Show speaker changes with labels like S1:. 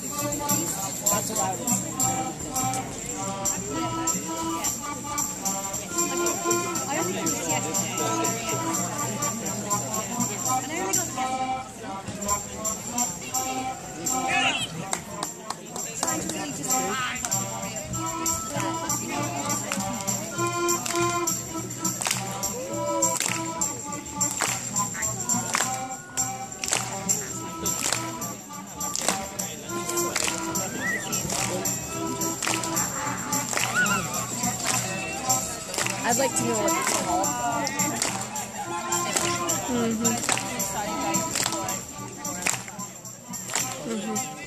S1: That's what I would say. I'd like to know. Mm -hmm. Mm
S2: -hmm.